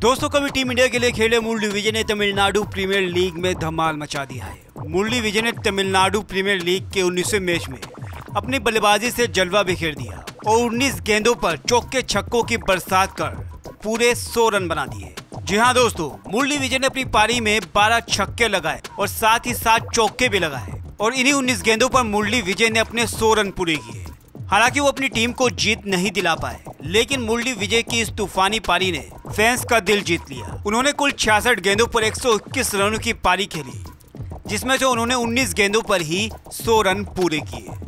दोस्तों, कभी team India के लिए खेले मुरली विजय ने तमिलनाडु प्रीमियर लीग में धमाल मचा दिया है। मुरली विजय ने तमिलनाडु प्रीमियर लीग के 19वें मैच में अपनी बल्लेबाजी से जलवा बिखेर दिया और 19 गेंदों पर चौके छक्कों की बरसात कर पूरे 100 रन बना दिए। जी हाँ दोस्तों मुरली विजय ने अपनी पारी में 12 छक्के लगाए और साथ ही साथ चौके भी लगाए और इन्हीं 19 गेंदों पर मुरली विजय ने अपने सौ रन पूरे किए। हालाँकि वो अपनी टीम को जीत नहीं दिला पाए। लेकिन मुरली विजय की इस तूफानी पारी ने फैंस का दिल जीत लिया। उन्होंने कुल छियासठ गेंदों पर 121 रनों की पारी खेली, जिसमें से उन्होंने 19 गेंदों पर ही 100 रन पूरे किए।